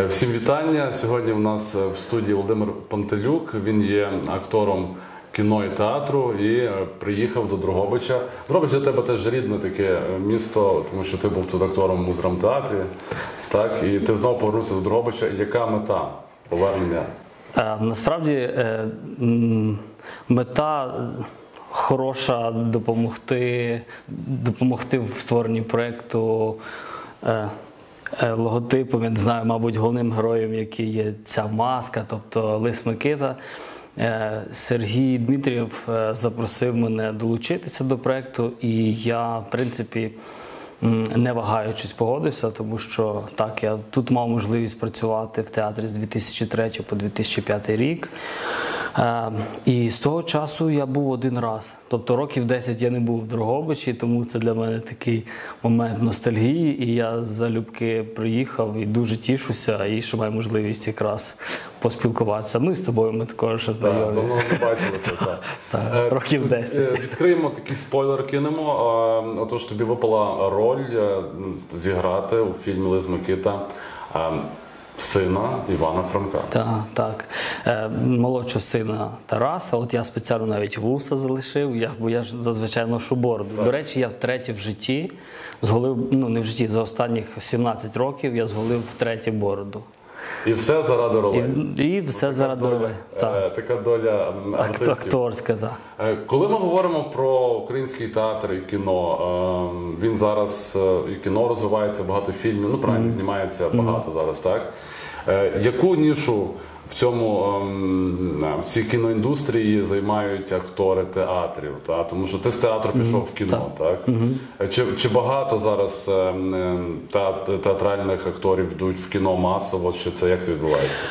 Е, Всім вітання. Сьогодні у нас е, в студії Володимир Пантелюк. Він є актором кіно і театру і е, приїхав до Дрогобича. Дрогобич для тебе теж рідне таке місто, тому що ти був тут актором у муздрамтеатрі. Так, і ти знову повернувся до Дрогобича. Яка мета повернення? Насправді мета хороша допомогти, допомогти в створенні проєкту логотипом, я не знаю, мабуть, головним героєм, який є ця маска, тобто Лис Микита. Е, Сергій Дмитрієв е, запросив мене долучитися до проєкту, і я, в принципі, не вагаючись погодився, тому що так, я тут мав можливість працювати в театрі з 2003 по 2005 рік. Е, і з того часу я був один раз. Тобто років 10 я не був в Дрогобичі, тому це для мене такий момент ностальгії. І я залюбки приїхав і дуже тішуся, і що маю можливість якраз поспілкуватися. Ну і з тобою ми також Так, знайомі. давно не бачилися. Так. Так, Е, років тут, 10. е, Відкриємо такий спойлер, кинемо. Отож, тобі випала роль зіграти у фільмі Лиз Микита е, сина Івана Франка. Так, так. Е, молодшого сина Тараса, от я спеціально навіть вуса залишив, я, бо я ж зазвичай ношу бороду. До речі, я втретє в житті зголив, ну не в житті, за останніх 17 років я зголив втретє бороду. І все заради ролей. І, і все заради доля, роли. е, Так. Така доля артистів. Акторська, так. Е, Коли ми говоримо про український театр і кіно, е, він зараз е, і кіно розвивається, багато фільмів, ну правильно, знімається багато зараз, так? Е, Яку нішу в цьому ем, в цій кіноіндустрії займають актори театрів? Та? Тому що ти з театру пішов в кіно, так? Е, Чи, чи багато зараз ем, ем, театральних акторів йдуть в кіно масово, чи це як це відбувається?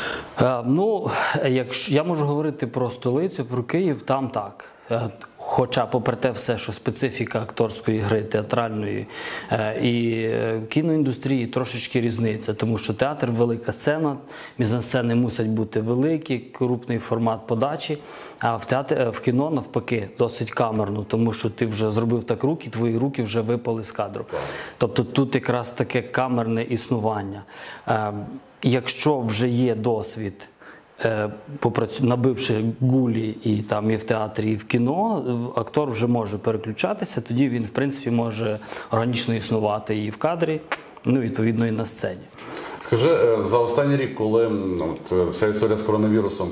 Е, Ну, якщо я можу говорити про столицю, про Київ, там так. Е, Хоча, попри те, все, що специфіка акторської гри, театральної е, і е, кіноіндустрії трошечки різниця, тому що театр велика сцена, мізансцени мусять бути великі, крупний формат подачі. А в театр в кіно навпаки досить камерно, тому що ти вже зробив так руки, твої руки вже випали з кадру. Тобто тут якраз таке камерне існування. Якщо вже є досвід набивши гулі і там і в театрі, і в кіно, е, актор вже може переключатися, тоді він, в принципі, може органічно існувати і в кадрі, ну відповідно і на сцені. Скажи, е, за останній рік, коли ну, е, вся історія з коронавірусом,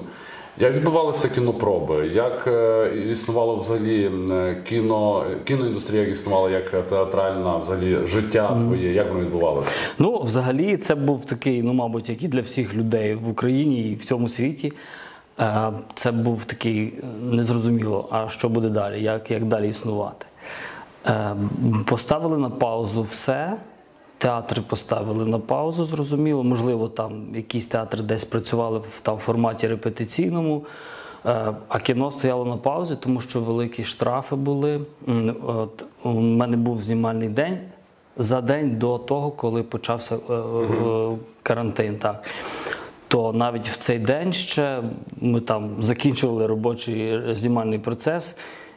як відбувалися кінопроби? Як е, існувало взагалі е, кіно, кіноіндустрія, як існувала як театральна взагалі життя твоє? Як воно відбувалося? Ну, взагалі, це був такий, ну, мабуть, як і для всіх людей в Україні і в цьому світі. е, Це був такий незрозуміло, а що буде далі, як, як далі існувати. Поставили на паузу все. Театри поставили на паузу, зрозуміло. Можливо, там якісь театри десь працювали в там форматі репетиційному. Е, А кіно стояло на паузі, тому що великі штрафи були. От у мене був знімальний день за день до того, коли почався е, е, карантин. Так. То навіть в цей день ще ми там закінчували робочий е, знімальний процес.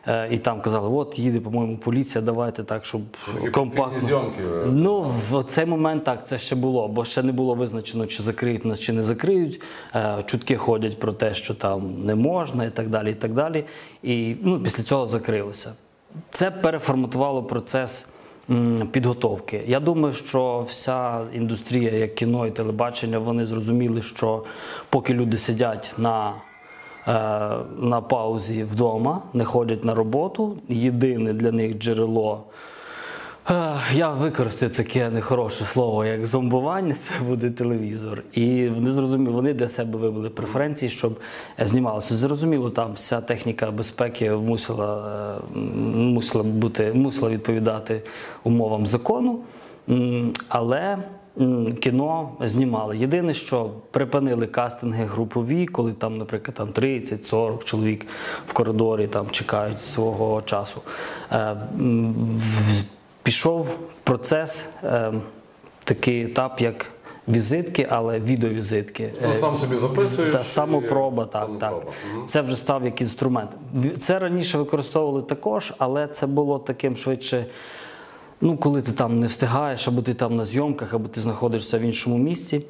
Е, І там казали, от їде, по-моєму, поліція, давайте так, щоб Такі компактно. зйомки. е, Ну, в цей момент так це ще було, бо ще не було визначено, чи закриють нас, чи не закриють. Е, Чутки ходять про те, що там не можна, і так далі. І так далі. І ну, після цього закрилося. Це переформатувало процес підготовки. Я думаю, що вся індустрія, як кіно і телебачення, вони зрозуміли, що поки люди сидять на на паузі вдома, не ходять на роботу. Єдине для них джерело. е, Я використаю таке нехороше слово, як зомбування, це буде телевізор. І вони зрозуміли, вони для себе вибили преференції, щоб е, знімалося. Зрозуміло, там вся техніка безпеки мусила, е, мусила бути, мусила відповідати умовам закону. Але кіно знімали. Єдине, що припинили кастинги групові, коли там, наприклад, там 30-40 чоловік в коридорі там чекають свого часу. Е, Пішов в процес е, такий етап, як візитки, але відеовізитки. Ну, Е, сам собі записуєш. та самопроба, і- так, так. Це вже став як інструмент. Це раніше використовували також, але це було таким швидше. Ну, коли ти там не встигаєш, або ти там на зйомках, або ти знаходишся в іншому місці.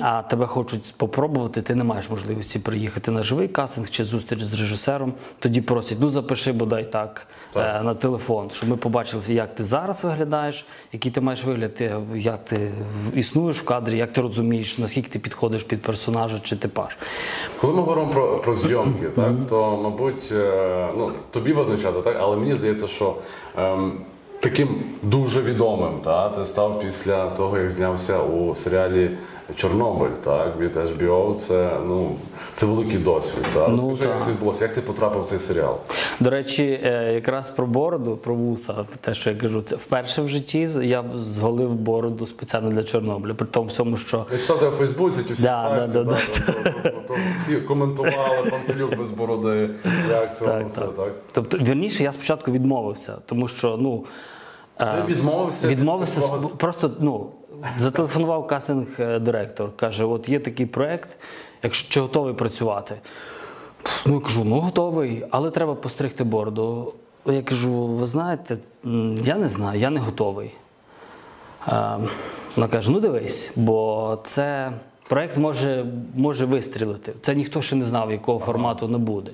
а тебе хочуть спробувати, ти не маєш можливості приїхати на живий кастинг чи зустріч з режисером. Тоді просять, ну запиши бодай так, Так. е, на телефон, щоб ми побачили, як ти зараз виглядаєш, який ти маєш вигляд, як ти існуєш в кадрі, як ти розумієш, наскільки ти підходиш під персонажа чи типаж. Коли ми говоримо про, про зйомки, так, то, мабуть, е, ну, тобі визначати, так, але мені здається, що ем, таким дуже відомим та, ти став після того, як знявся у серіалі Чорнобиль так, від HBO. Це, ну, це великий досвід. Та. Ну, Розкажи, як так. це відбулося, як ти потрапив в цей серіал? До речі, е, якраз про бороду, про вуса, те, що я кажу, це вперше в житті я зголив бороду спеціально для Чорнобиля. При тому всьому, що Я читав тебе в Фейсбуці, ті всі Да, да, да, то- то всі коментували, Пантелюк без бороди, як це воно все, так? Тобто, вірніше, я спочатку відмовився, тому що ну. е, Ти відмовився від Відмовився такого- з- просто ну зателефонував кастинг-директор. Каже: от є такий проект, якщо чи готовий працювати. Ну я кажу, ну готовий, але треба постригти бороду. Я кажу, ви знаєте, я не знаю, я не готовий. Е, Вона каже: ну дивись, бо це проект може, може вистрілити. Це ніхто ще не знав, якого формату не буде.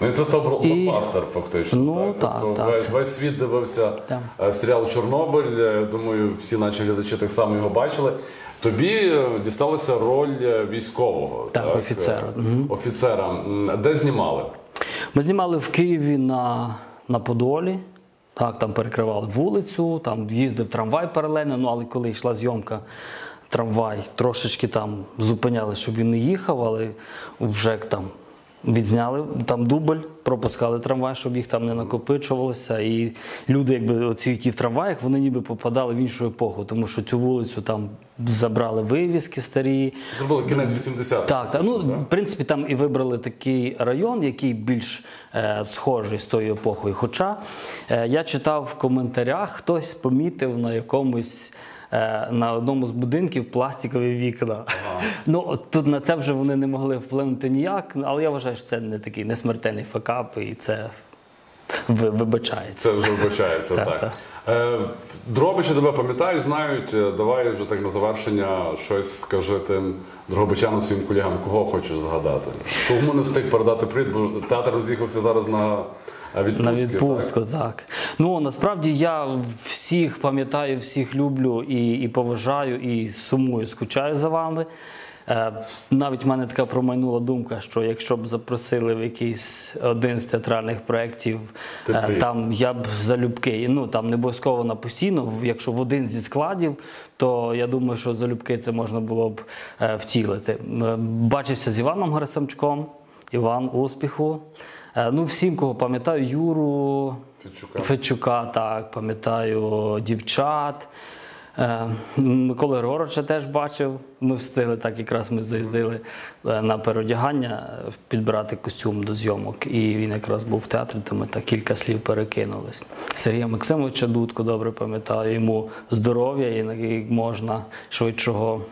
Ну і це став І- блокбастер, фактично. Ну, так? так, Тобто так, весь, це- весь світ дивився Так. е, серіал Чорнобиль. Е, Думаю, всі наші глядачі так само його бачили. Тобі е, дісталася роль військового. Так, офіцера. Е, Офіцера. Де знімали? Ми знімали в Києві на, на Подолі. Так, там перекривали вулицю, там їздив трамвай паралельно. Ну, але коли йшла зйомка, трамвай трошечки там зупиняли, щоб він не їхав, але вже там відзняли там дубль, пропускали трамвай, щоб їх там не накопичувалося. І люди, якби оці, які в трамваях, вони ніби попадали в іншу епоху, тому що цю вулицю там забрали вивіски старі. Зробили кінець 80-х. Так, так. Ну, в принципі, там і вибрали такий район, який більш е, схожий з тою епохою. Хоча е, я читав в коментарях, хтось помітив на якомусь. Е, На одному з будинків пластикові вікна. Ну от тут на це вже вони не могли вплинути ніяк, але я вважаю, що це не такий несмертельний факап, і це вибачається. Це вже вбачається, Так, так. Е, Дробичі тебе пам'ятають, знають. Е, Давай вже так на завершення щось скажи тим дрогобичанам своїм колегам, кого хочеш згадати. Кому не встиг передати привіт, бо театр роз'їхався зараз на відпустки. На відпустку, так. Ну насправді я всіх пам'ятаю, всіх люблю і, і поважаю, і сумую, скучаю за вами. Е, навіть в мене така промайнула думка, що якщо б запросили в якийсь один з театральних проєктів, е, там я б залюбки, ну там не обов'язково на постійно, в- якщо в один зі складів, то я думаю, що залюбки це можна було б е, втілити. Бачився з Іваном Герасимчуком, Іван успіху. Е, Ну, всім, кого пам'ятаю, Юру Федчука. Федчука, так, пам'ятаю дівчат. Е, Миколи Григоровича теж бачив. Ми встигли так, якраз ми заїздили е, на переодягання підбирати костюм до зйомок. І він якраз був в театрі, то ми так кілька слів перекинулись. Сергія Максимовича Дудко добре пам'ятаю, йому здоров'я і як можна швидшого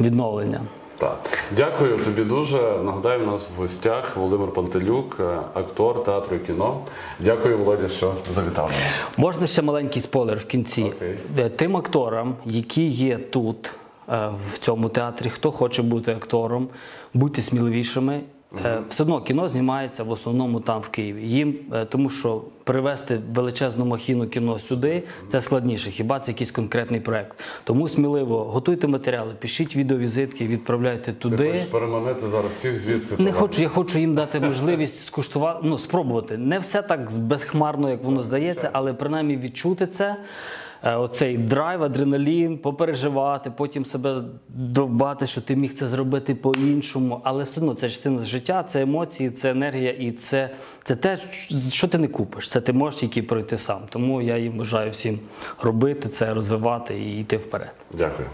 відновлення. Так. Дякую тобі дуже. Нагадаю, у нас в гостях Володимир Пантелюк, е, актор театру і кіно. Дякую, Володя, що завітав на нас. Можна ще маленький спойлер в кінці. Окей. Е, Тим акторам, які є тут, е, в цьому театрі, хто хоче бути актором, будьте сміливішими. Е, Все одно кіно знімається в основному там в Києві. Їм, е, тому що привезти величезну махіну кіно сюди це складніше. Хіба це якийсь конкретний проект? Тому сміливо готуйте матеріали, пишіть відеовізитки, відправляйте Ти туди. хочеш переманити зараз всіх звідси. Не хочу, я хочу їм дати можливість скуштувати, ну спробувати. Не все так безхмарно, як воно здається, але принаймні відчути це. Е, Оцей драйв, адреналін, попереживати, потім себе довбати, що ти міг це зробити по-іншому. Але все одно це частина життя, це емоції, це енергія, і це, це те, що ти не купиш. Це ти можеш тільки пройти сам. Тому я їм бажаю всім робити це, розвивати і йти вперед. Дякую.